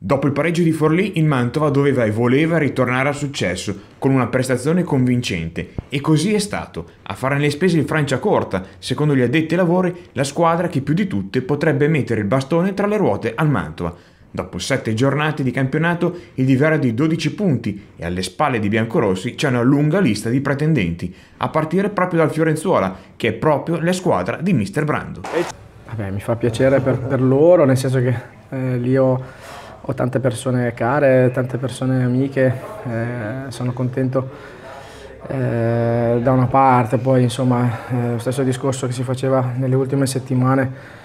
Dopo il pareggio di Forlì, il Mantova doveva e voleva ritornare al successo con una prestazione convincente e così è stato. A fare le spese il Franciacorta, secondo gli addetti ai lavori, la squadra che più di tutte potrebbe mettere il bastone tra le ruote al Mantova. Dopo sette giornate di campionato il divario è di 12 punti e alle spalle di biancorossi c'è una lunga lista di pretendenti, a partire proprio dal Fiorenzuola, che è proprio la squadra di Mister Brando. Vabbè, mi fa piacere per, per loro, nel senso che eh, lì ho, ho, tante persone care, tante persone amiche, eh, sono contento eh, da una parte, poi insomma eh, lo stesso discorso che si faceva nelle ultime settimane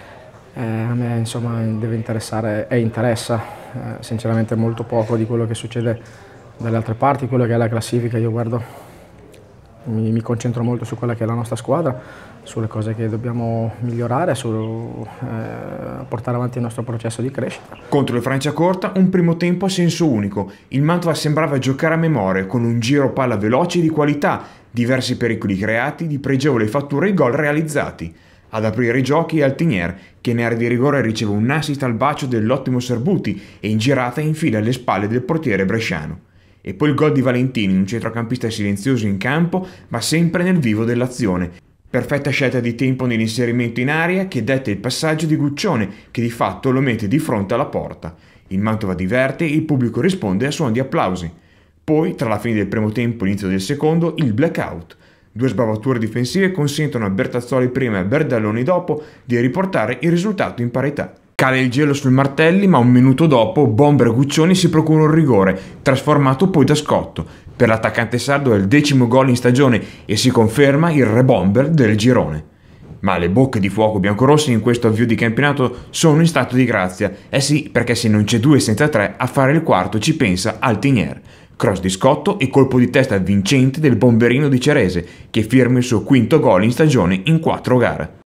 eh, a me insomma deve interessare e interessa eh, sinceramente molto poco di quello che succede dalle altre parti, quello che è la classifica, io guardo, mi, mi concentro molto su quella che è la nostra squadra, sulle cose che dobbiamo migliorare, su eh, portare avanti il nostro processo di crescita. Contro il Franciacorta un primo tempo a senso unico, il Mantova sembrava giocare a memoria con un giro palla veloce di qualità, diversi pericoli creati, di pregevole fattura e gol realizzati. Ad aprire i giochi è Altinier, che in area di rigore riceve un assist al bacio dell'ottimo Serbuti e in girata infila alle spalle del portiere bresciano. E poi il gol di Valentini, un centrocampista silenzioso in campo, ma sempre nel vivo dell'azione. Perfetta scelta di tempo nell'inserimento in aria che detta il passaggio di Guccione, che di fatto lo mette di fronte alla porta. Il Mantova diverte e il pubblico risponde a suoni di applausi. Poi, tra la fine del primo tempo e l'inizio del secondo, il blackout. Due sbavature difensive consentono a Bertazzoli prima e a Berdelloni dopo di riportare il risultato in parità. Cade il gelo sul Martelli, ma un minuto dopo Bomber Guccioni si procurano un rigore, trasformato poi da scotto. Per l'attaccante sardo è il decimo gol in stagione e si conferma il re bomber del girone. Ma le bocche di fuoco biancorossi in questo avvio di campionato sono in stato di grazia. Eh sì, perché se non c'è due senza tre, a fare il quarto ci pensa Altinier cross di scotto e colpo di testa vincente del bomberino di Cerese, che firma il suo quinto gol in stagione in quattro gare.